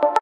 Thank you.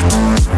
Thank you.